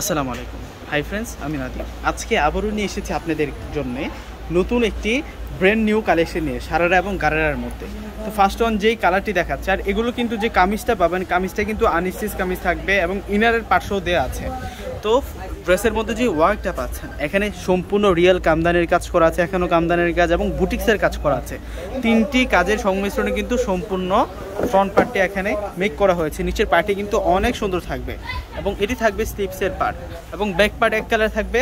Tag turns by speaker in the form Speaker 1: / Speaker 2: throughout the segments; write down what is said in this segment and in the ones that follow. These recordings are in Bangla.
Speaker 1: আসসালামু আলাইকুম। হাই ফ্রেন্ডস আমি নাদি আজকে আবারও নিয়ে এসেছি আপনাদের জন্যে নতুন একটি ব্র্যান্ড নিউ কালেকশন নিয়ে, সারারা এবং গারারার মধ্যে। তো ফার্স্ট অন যেই কালারটি দেখাচ্ছে, আর এগুলো কিন্তু যে কামিজটা পাবেন, কামিজটা কিন্তু আনস্টিচ কামিজ থাকবে এবং ইনারের পার্শ্বও দেওয়া আছে। তো ড্রেসের মধ্যে যে ওয়ার্কটা পাচ্ছেন, এখানে সম্পূর্ণ রিয়েল কামদানের কাজ করা আছে এখনও কামদানের কাজ এবং বুটিক্সের কাজ করা আছে। তিনটি কাজের সংমিশ্রণে কিন্তু সম্পূর্ণ ফ্রন্ট পার্টটি এখানে মেক করা হয়েছে। নিচের পার্টটি কিন্তু অনেক সুন্দর থাকবে এবং এটি থাকবে স্লিপসের পার্ট এবং ব্যাক পার্ট এক কালার থাকবে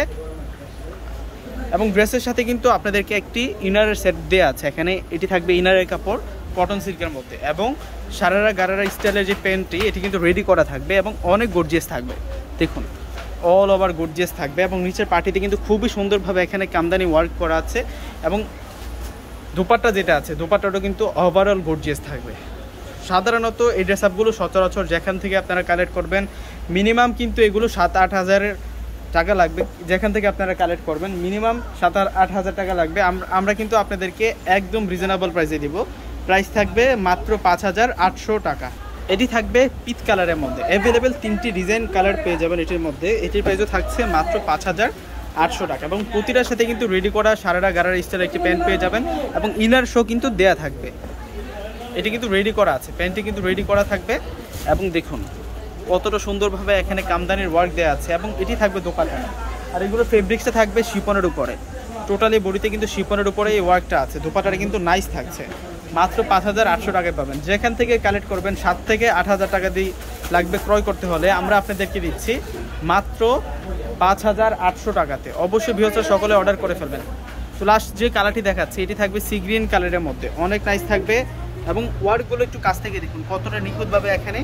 Speaker 1: এবং ড্রেসের সাথে কিন্তু আপনাদেরকে একটি ইনারের সেট দেওয়া আছে। এখানে এটি থাকবে ইনারের কাপড় কটন সিল্কের মধ্যে এবং সারারা গারারা স্টাইলের যে প্যান্টটি এটি কিন্তু রেডি করা থাকবে এবং অনেক গর্জিয়াস থাকবে। দেখুন। অল ওভার গুডজেস থাকবে এবং নিচের পার্টিতে কিন্তু খুবই সুন্দরভাবে এখানে কামদানি ওয়ার্ক করা আছে এবং দুপাট্টা যেটা আছে, দুপাট্টাটাও কিন্তু ওভারঅল গর্জিয়াস থাকবে। সাধারণত এই ড্রেস আপগুলো সচরাচর যেখান থেকে আপনারা কালেক্ট করবেন মিনিমাম কিন্তু এগুলো সাত আট হাজারের টাকা লাগবে, যেখান থেকে আপনারা কালেক্ট করবেন মিনিমাম সাত আট হাজার টাকা লাগবে। আমরা কিন্তু আপনাদেরকে একদম রিজনেবল প্রাইসে দিব। প্রাইস থাকবে মাত্র পাঁচ হাজার আটশো টাকা। এটি থাকবে পিত কালারের মধ্যে। অ্যাভেলেবেল তিনটি ডিজাইন কালার পেয়ে যাবেন এটির মধ্যে। এটির প্রাইসও থাকছে মাত্র পাঁচ হাজার আটশো টাকা এবং প্রতিটার সাথে কিন্তু রেডি করা সারারা গারার স্টাইলের একটি প্যান্ট পেয়ে যাবেন এবং ইনার শো কিন্তু দেয়া থাকবে। এটি কিন্তু রেডি করা আছে। প্যান্টটি কিন্তু রেডি করা থাকবে এবং দেখুন কতটা সুন্দরভাবে এখানে কামদানির ওয়ার্ক দেওয়া আছে এবং এটি থাকবে দোকানে আর এগুলো ফেব্রিক্সটা থাকবে শিপনের উপরে। টোটালি বডিতে কিন্তু শিপনের উপরে এই ওয়ার্কটা আছে। দোপাটাটা কিন্তু নাইস থাকছে। মাত্র পাঁচ হাজার আটশো টাকায় পাবেন। যেখান থেকে কালেক্ট করবেন, সাত থেকে আট হাজার টাকা দিয়ে লাগবে ক্রয় করতে হলে আমরা আপনাদেরকে দিচ্ছি মাত্র পাঁচ হাজার আটশো টাকাতে। অবশ্যই বৃহস্পতি সকলে অর্ডার করে ফেলবেন। তো লাস্ট যে কালারটি দেখাচ্ছে, এটি থাকবে সি গ্রিন কালারের মধ্যে। অনেক নাইস থাকবে এবং ওয়ার্কগুলো একটু কাছ থেকে দেখুন, কতটা নিখুঁতভাবে এখানে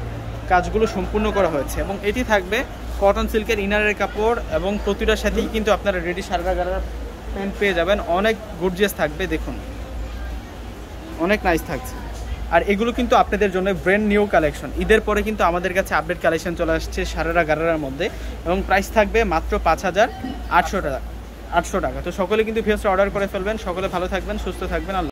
Speaker 1: কাজগুলো সম্পূর্ণ করা হয়েছে। এবং এটি থাকবে কটন সিল্কের ইনারের কাপড় এবং প্রতিটার সাথেই কিন্তু আপনারা রেডি সারা গারার প্যান্ট পেয়ে যাবেন। অনেক গুডজিয়াস থাকবে, দেখুন। অনেক নাইস থাকছে। আর এগুলো কিন্তু আপনাদের জন্য ব্র্যান্ড নিউ কালেকশন ঈদের পরে কিন্তু আমাদের কাছে আপডেট কালেকশন চলে আসছে সারারা গারারার মধ্যে এবং প্রাইস থাকবে মাত্র পাঁচ হাজার আটশো টাকা আটশো টাকা। তো সকলে কিন্তু ফেসটা অর্ডার করে ফেলবেন। সকলে ভালো থাকবেন, সুস্থ থাকবেন।